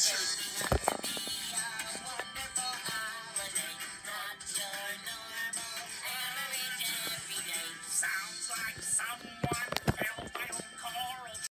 Sounds like someone